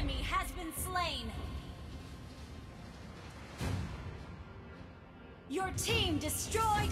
Enemy has been slain. Your team destroyed